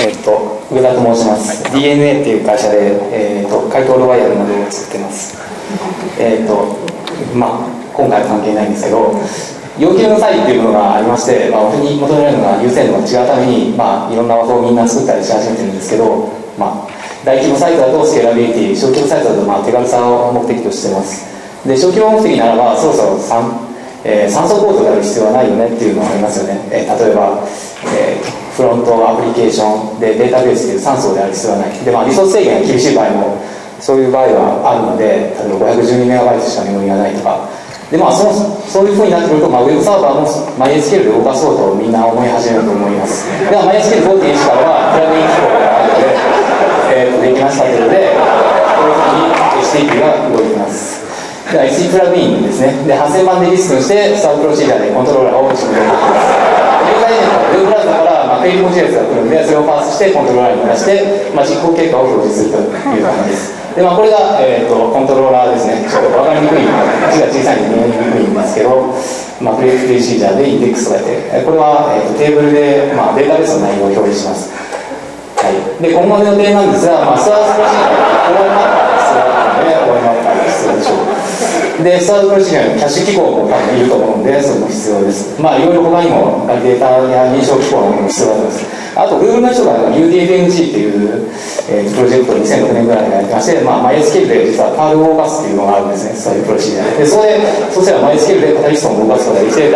えっ、ー、と上田と申します、はい、DNA っていう会社で、えーと、と回答ロワイヤルなどを作ってます。えっ、ー、とまあ今回は関係ないんですけど要求の際っていうものがありまして、まあ、僕に求められるのが優先度が違うために、まあ、いろんな技をみんな作ったりし始めてるんですけど、まあ、大規模サイトだとスケーラビリティ小規模サイトだとまあ手軽さを目的としてます。で小規模目的ならばそろそろえー、酸素コードがある必要はないよねっていうのがありますよね、えー、例えば、えー、フロントアプリケーションでデータベースという酸素である必要はない。で、まあ、リソース制限が厳しい場合もそういう場合はあるので例えば 512MB しかメモリがないとか。でまあそそういうふうになってくると、まあ、ウェブサーバーも MySQL で動かそうとみんな思い始めると思います。では MySQL5.1 からはプラグイン機構があるので、えー、できましたというのでこういうふうに HTTP が動きます。では SE プラグインですね。で8000番でリスクしてスタートプロシージャーでコントローラーをますが来るのでそれをパースしてコントローラーに出して、まあ、実行結果を表示するという。感じですで、まあ、これが、えーと、コントローラーですね。ちょっと分かりにくい。字が小さいんで見えにくいんですけど、まあ、プレイプレイシージャーでインデックスをやってこれは、えーと、テーブルで、まあ、データベースの内容を表示します。はい、で今後の予定なんですが、まあ、スタースプロシージャーこれをで、スタートプロシージャーにキャッシュ機構もいると思うんで、それも必要です。まあ、いろいろ他にもデータや認証機構も必要だと思います。あと、Google の人が UDFNG っていう、えー、プロジェクトを2006年ぐらいにやってまして、まあ、マイスケールで実はパールを動かすっていうのがあるんですね、そういうプロシージャーで。それで、そしたらマイスケールでカタリストを動かすことができて、